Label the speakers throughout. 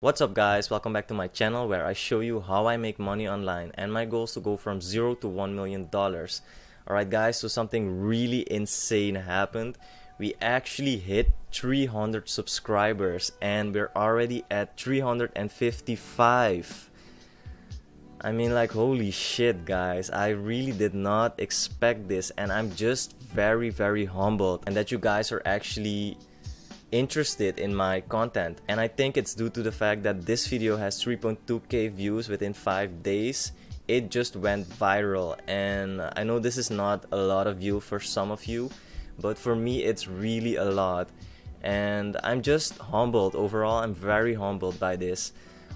Speaker 1: What's up guys, welcome back to my channel where I show you how I make money online and my goal is to go from 0 to 1 million dollars. Alright guys, so something really insane happened. We actually hit 300 subscribers and we're already at 355. I mean like holy shit guys, I really did not expect this and I'm just very very humbled and that you guys are actually interested in my content. And I think it's due to the fact that this video has 3.2k views within 5 days. It just went viral. And I know this is not a lot of view for some of you but for me it's really a lot. And I'm just humbled overall. I'm very humbled by this.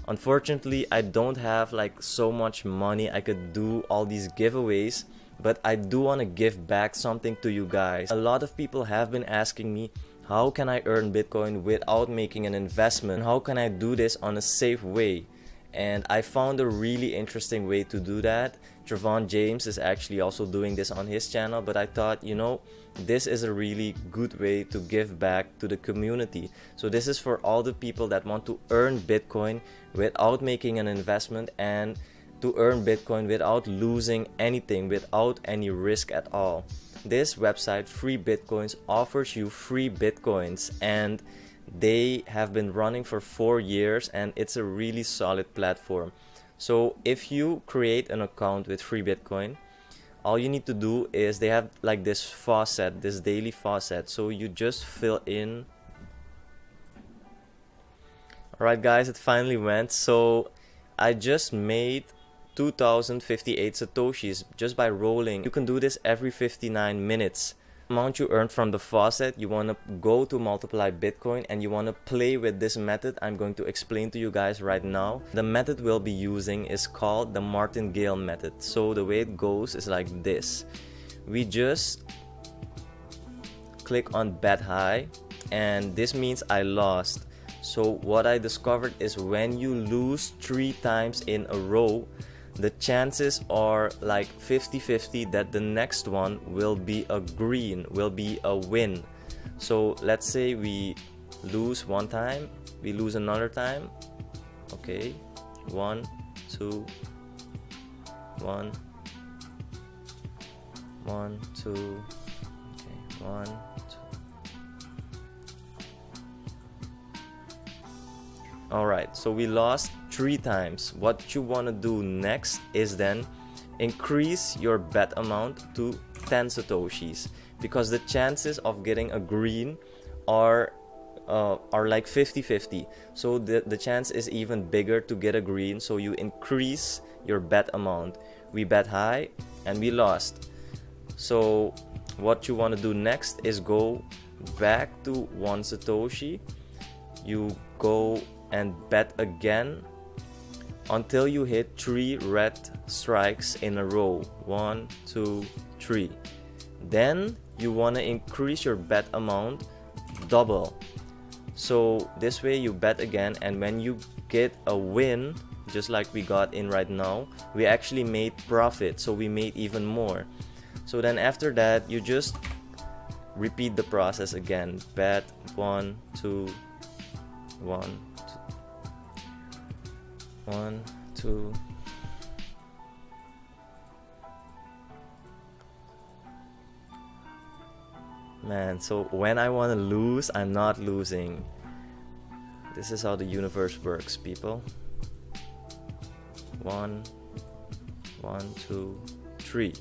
Speaker 1: Unfortunately I don't have like so much money I could do all these giveaways but I do want to give back something to you guys. A lot of people have been asking me how can I earn Bitcoin without making an investment? How can I do this on a safe way? And I found a really interesting way to do that. Trevon James is actually also doing this on his channel, but I thought, you know, this is a really good way to give back to the community. So, this is for all the people that want to earn Bitcoin without making an investment and to earn Bitcoin without losing anything, without any risk at all. This website, Free Bitcoins, offers you free Bitcoins and they have been running for four years and it's a really solid platform. So if you create an account with Free Bitcoin, all you need to do is they have like this faucet, this daily faucet. So you just fill in. Alright guys, it finally went. So I just made 2058 satoshis just by rolling. You can do this every 59 minutes. Amount you earn from the faucet, you want to go to multiply Bitcoin and you want to play with this method I'm going to explain to you guys right now. The method we'll be using is called the martingale method. So the way it goes is like this. We just click on bet high and this means I lost. So what I discovered is when you lose three times in a row, the chances are like 50-50 that the next one will be a green will be a win so let's say we lose one time we lose another time okay one two one one two okay one two. Alright, so we lost three times. What you want to do next is then increase your bet amount to 10 satoshis because the chances of getting a green are uh, are like 50-50 so the, the chance is even bigger to get a green. So you increase your bet amount. We bet high and we lost. So what you want to do next is go back to one satoshi. You go and bet again until you hit three red strikes in a row. One, two, three. Then you want to increase your bet amount double. So this way you bet again and when you get a win, just like we got in right now, we actually made profit. So we made even more. So then after that, you just repeat the process again. Bet one, two, one, one, two. Man, so when I want to lose, I'm not losing. This is how the universe works, people. One, one, two, three.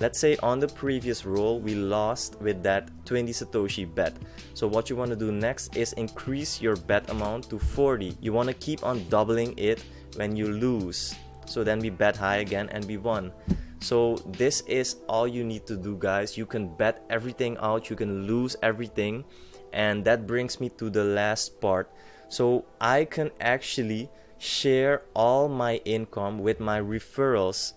Speaker 1: Let's say on the previous roll, we lost with that 20 Satoshi bet. So what you want to do next is increase your bet amount to 40. You want to keep on doubling it when you lose. So then we bet high again and we won. So this is all you need to do guys. You can bet everything out, you can lose everything. And that brings me to the last part. So I can actually share all my income with my referrals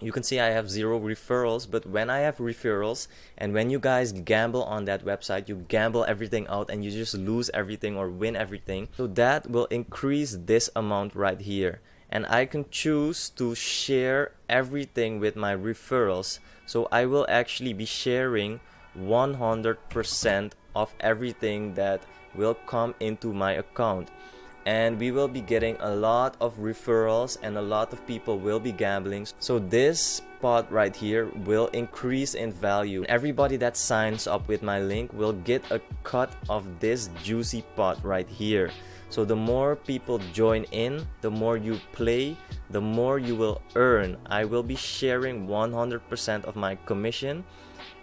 Speaker 1: you can see I have zero referrals but when I have referrals and when you guys gamble on that website you gamble everything out and you just lose everything or win everything. So that will increase this amount right here. And I can choose to share everything with my referrals. So I will actually be sharing 100% of everything that will come into my account and we will be getting a lot of referrals and a lot of people will be gambling. So this pot right here will increase in value. Everybody that signs up with my link will get a cut of this juicy pot right here. So the more people join in the more you play the more you will earn. I will be sharing 100% of my commission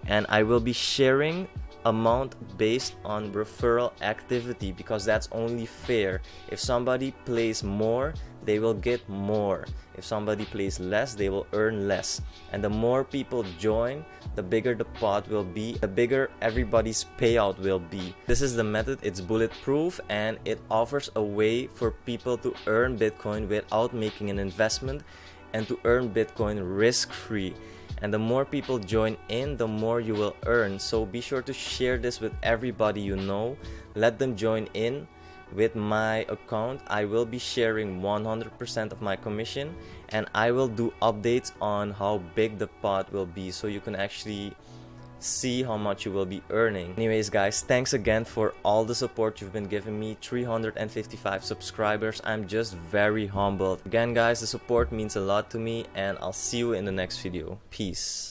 Speaker 1: and i will be sharing amount based on referral activity because that's only fair. If somebody plays more, they will get more. If somebody plays less, they will earn less. And the more people join, the bigger the pot will be, the bigger everybody's payout will be. This is the method, it's bulletproof and it offers a way for people to earn Bitcoin without making an investment and to earn Bitcoin risk free and the more people join in the more you will earn. So be sure to share this with everybody you know. Let them join in with my account. I will be sharing 100% of my commission and i will do updates on how big the pot will be. So you can actually see how much you will be earning. Anyways guys, thanks again for all the support you've been giving me. 355 subscribers. I'm just very humbled. Again guys, the support means a lot to me and I'll see you in the next video. Peace.